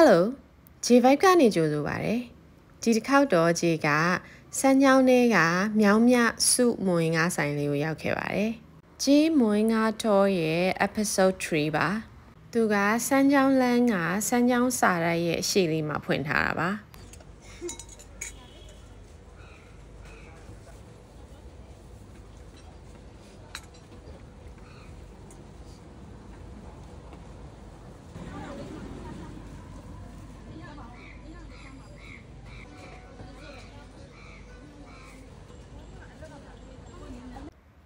Hello J-Vibe ကနေကြိုဆိုပါရယ်ဒီတစ်ခေါက်တော့ J ကစမ်းချောင်းထဲကမြောင်းမြစုမွင်ငါဆိုင်လေးကိုရောက်ခဲ့ပါတယ် J မွင်ငါတော်ရဲ့ episode 3ပါသူကစမ်းချောင်းလန်းကစမ်းချောင်းစာရက်ရဲ့အရှိလေးမှာဖွင့်ထားတာပါ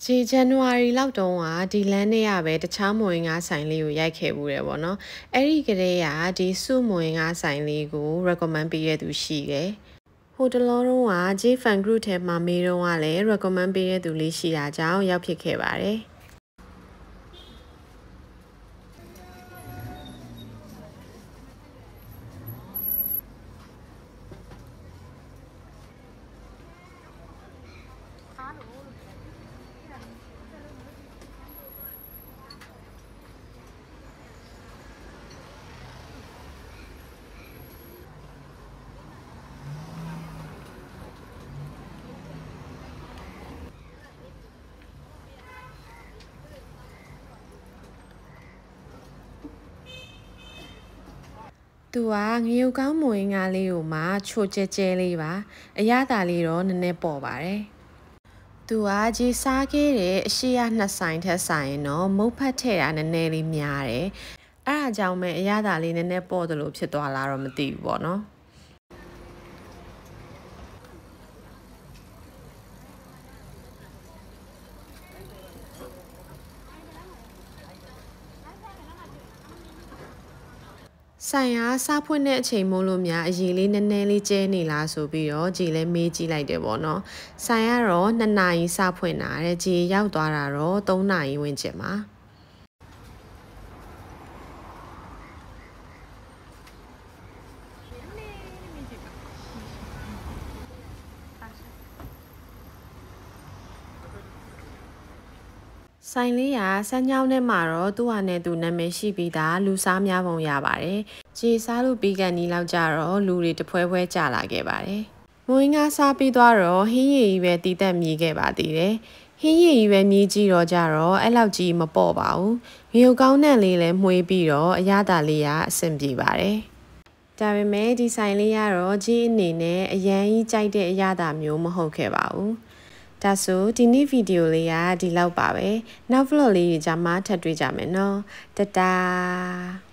ဂျီဇန်နဝါရီလောက်တုန်းကဒီလမ်းနဲ့ရပဲတခြားမွေငါဆိုင်လေးကိုရိုက်ခဲ့ဘူးတယ်ပေါ့နော်အဲ့ဒီကလေးကဒီစုမွေငါဆိုင်လေးကို recommend ပေးရသူရှိတယ်ဟိုတလောတုန်းက J fan group ထဲမှာမေးတော့ကလည်း recommend ပေးရသူလေးရှိတာကြောင့်ရောက်ဖြစ်ခဲ့ပါတယ် သူကငရုတ်ကောင်းမွေငါလေးကိုမှချိုကျဲကျဲလေးပါအရသာလေးတော့နည်းနည်းပေါ်ပါတယ်သူကကြီးစားခဲ့တဲ့အရှိရနှစ်ဆိုင်ထက်ဆိုင်တော့မုတ်ဖတ်ထဲ့တာနည်းနည်းလေးများတယ်အဲ့ဒါကြောင့်ပဲအရသာလေးနည်းနည်းပေါ်တယ်လို့ဖြစ်သွားလားတော့မသိဘူးပေါ့နော် ဆိုင်အားစားဖွင့်တဲ့အချိန်မို့လို့များအရေးလေးနည်းနည်းလေးကျဲနေလားဆိုပြီးတော့ကြည်လဲမေးကြည့်လိုက်တယ်ပေါ့နော်ဆိုင်ကတော့2နာရီစားဖွင့်တာတဲ့ကြည်ရောက်သွားတာတော့3နာရီဝန်းကျင်ပါ ဆိုင်လေးကစမ်းချောင်းထဲမှာတော့သူ့ဟာနဲ့သူနာမည်ရှိပြီးသားလူစားများပုံရပါတယ်။ကြေစားလို့ပြီးကန်နီးလောက်ကြတော့လူတွေတပွဲပွဲကြလာခဲ့ပါတယ်။မွေးငါစားပြီးသွားတော့ဟင်းရည်ကြီးပဲတီးတက်မြည်ခဲ့ပါသေးတယ်။ဟင်းရည်ကြီးပဲမြည်ကြည့်တော့ကြတော့အဲ့လောက်ကြီးမပေါ့ပါဘူး။ငရုတ်ကောင်းနဲ့လေးလည်းမှွေးပြီးတော့အရသာလေးကအဆင်ပြေပါတယ်။ဒါပေမဲ့ဒီဆိုင်လေးကတော့ကြီးအနေနဲ့အရန်ကြီးကြိုက်တဲ့အရသာမျိုးမဟုတ်ခဲ့ပါဘူး။ ဒါဆိုဒီနေ့ဗီဒီယိုလေးကဒီလောက်ပါပဲနောက် vlog လေးတွေကြမှာထပ်တွေ့ကြမယ်နော်တတား